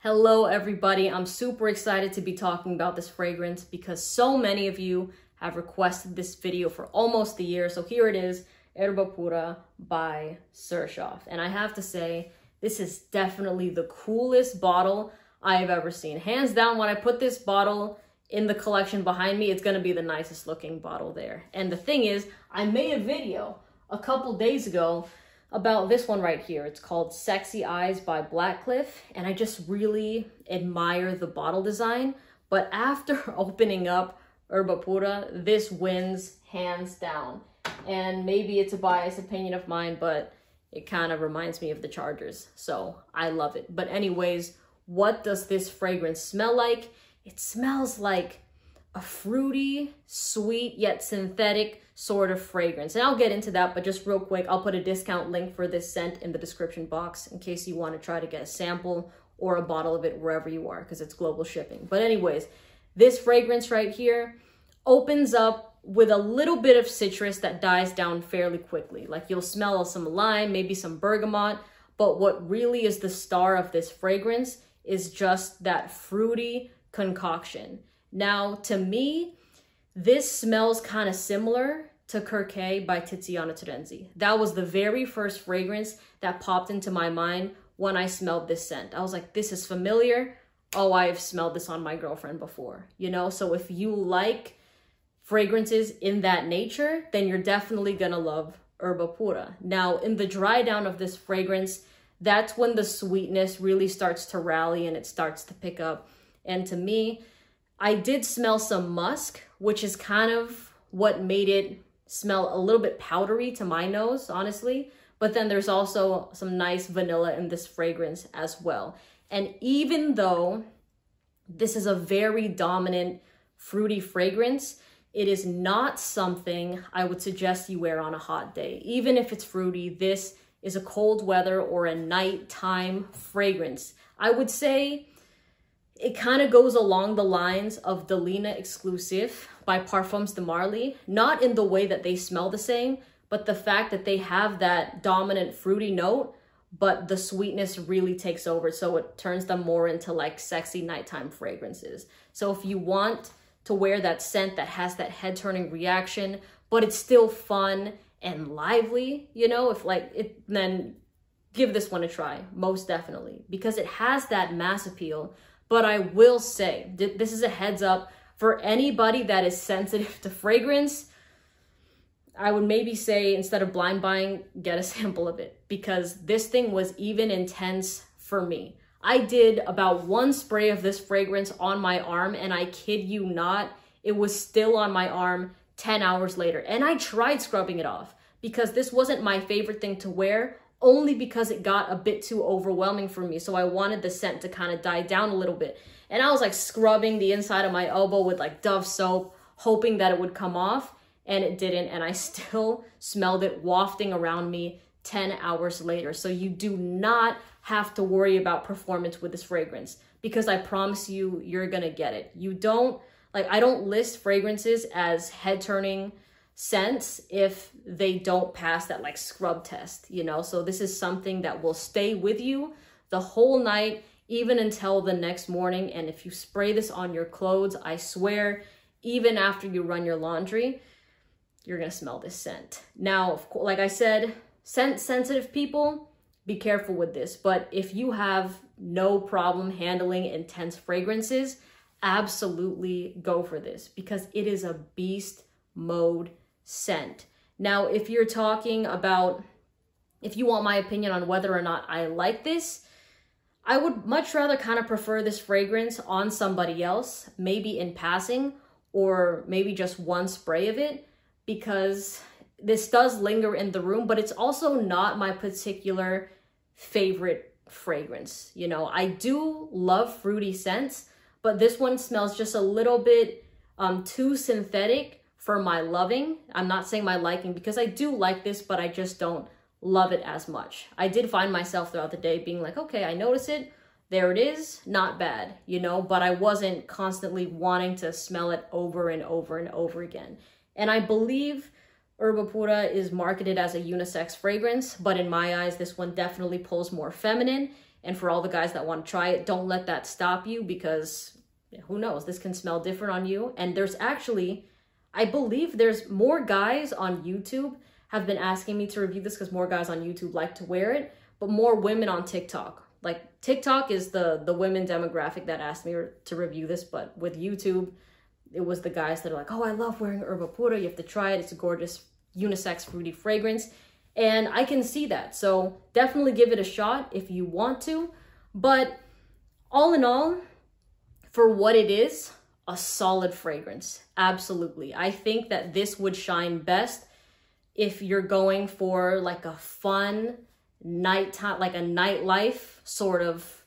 Hello, everybody. I'm super excited to be talking about this fragrance because so many of you have requested this video for almost a year. So here it is, Erba Pura by Xerjoff. And I have to say, this is definitely the coolest bottle I've ever seen. Hands down, when I put this bottle in the collection behind me, it's gonna be the nicest looking bottle there. And the thing is, I made a video a couple days ago about this one right here. It's called Sexy Eyes by Blackcliff, and I just really admire the bottle design. But after opening up Erba Pura, this wins hands down. And maybe it's a biased opinion of mine, but it kind of reminds me of the Chargers. So I love it. But anyways, what does this fragrance smell like? It smells like a fruity, sweet, yet synthetic sort of fragrance. And I'll get into that, but just real quick, I'll put a discount link for this scent in the description box in case you want to try to get a sample or a bottle of it wherever you are because it's global shipping. But anyways, this fragrance right here opens up with a little bit of citrus that dies down fairly quickly. Like you'll smell some lime, maybe some bergamot, but what really is the star of this fragrance is just that fruity concoction. Now, to me, this smells kind of similar to Kirke by Tiziana Terenzi. That was the very first fragrance that popped into my mind when I smelled this scent. I was like, this is familiar. Oh, I've smelled this on my girlfriend before, you know? So if you like fragrances in that nature, then you're definitely gonna love Erba Pura. Now, in the dry down of this fragrance, that's when the sweetness really starts to rally and it starts to pick up. And to me, I did smell some musk, which is kind of what made it smell a little bit powdery to my nose, honestly. But then there's also some nice vanilla in this fragrance as well. And even though this is a very dominant fruity fragrance, it is not something I would suggest you wear on a hot day. Even if it's fruity, this is a cold weather or a nighttime fragrance. I would say it kind of goes along the lines of Delina Exclusive by Parfums de Marly, not in the way that they smell the same, but the fact that they have that dominant fruity note, but the sweetness really takes over. So it turns them more into like sexy nighttime fragrances. So if you want to wear that scent that has that head turning reaction, but it's still fun and lively, you know, if like it, then give this one a try, most definitely, because it has that mass appeal, but I will say, this is a heads up for anybody that is sensitive to fragrance. I would maybe say instead of blind buying, get a sample of it because this thing was even intense for me. I did about one spray of this fragrance on my arm and I kid you not, it was still on my arm 10 hours later. And I tried scrubbing it off because this wasn't my favorite thing to wear only because it got a bit too overwhelming for me. So I wanted the scent to kind of die down a little bit. And I was like scrubbing the inside of my elbow with like Dove soap, hoping that it would come off. And it didn't. And I still smelled it wafting around me 10 hours later. So you do not have to worry about performance with this fragrance because I promise you, you're to get it. You don't, like, I don't list fragrances as head turning sense if they don't pass that like scrub test, you know? So this is something that will stay with you the whole night, even until the next morning. And if you spray this on your clothes, I swear, even after you run your laundry, you're gonna smell this scent. Now, like I said, scent sensitive people, be careful with this. But if you have no problem handling intense fragrances, absolutely go for this because it is a beast mode scent. Now, if you're talking about, if you want my opinion on whether or not I like this, I would much rather kind of prefer this fragrance on somebody else, maybe in passing, or maybe just one spray of it, because this does linger in the room, but it's also not my particular favorite fragrance. You know, I do love fruity scents, but this one smells just a little bit um, too synthetic for my loving. I'm not saying my liking because I do like this, but I just don't love it as much. I did find myself throughout the day being like, okay, I notice it. There it is. Not bad, you know, but I wasn't constantly wanting to smell it over and over and over again. And I believe Erba Pura is marketed as a unisex fragrance, but in my eyes, this one definitely pulls more feminine. And for all the guys that want to try it, don't let that stop you because who knows, this can smell different on you. And there's actually, I believe there's more guys on YouTube have been asking me to review this because more guys on YouTube like to wear it, but more women on TikTok. Like TikTok is the the women demographic that asked me to review this, but with YouTube, it was the guys that are like, "Oh, I love wearing Erba Pura. You have to try it. It's a gorgeous unisex fruity fragrance." And I can see that. So, definitely give it a shot if you want to. But all in all, for what it is, a solid fragrance. Absolutely. I think that this would shine best if you're going for like a fun nighttime, like a nightlife sort of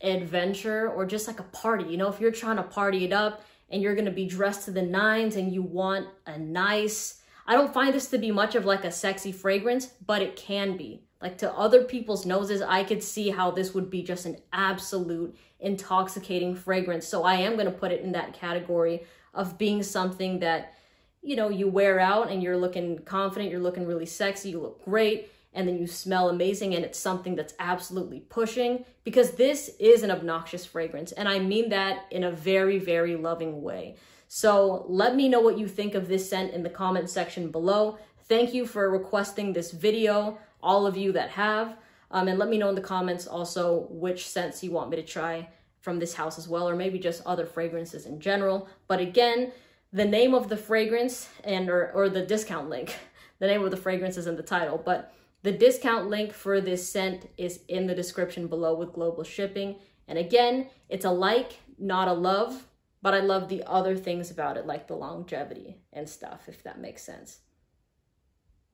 adventure or just like a party. You know, if you're trying to party it up and you're going to be dressed to the nines and you want a nice, I don't find this to be much of like a sexy fragrance, but it can be. Like to other people's noses, I could see how this would be just an absolute intoxicating fragrance. So I am going to put it in that category of being something that, you know, you wear out and you're looking confident, you're looking really sexy, you look great, and then you smell amazing and it's something that's absolutely pushing because this is an obnoxious fragrance. And I mean that in a very, very loving way. So let me know what you think of this scent in the comment section below. Thank you for requesting this video all of you that have. Um, and let me know in the comments also which scents you want me to try from this house as well, or maybe just other fragrances in general. But again, the name of the fragrance and or, or the discount link, the name of the fragrance is in the title, but the discount link for this scent is in the description below with global shipping. And again, it's a like, not a love, but I love the other things about it, like the longevity and stuff, if that makes sense.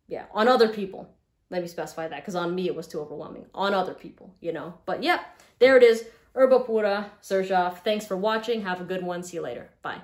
Yeah, on other people. Let me specify that because on me it was too overwhelming. On other people, you know. But yeah, there it is. Erba Pura, Xerjoff. Thanks for watching. Have a good one. See you later. Bye.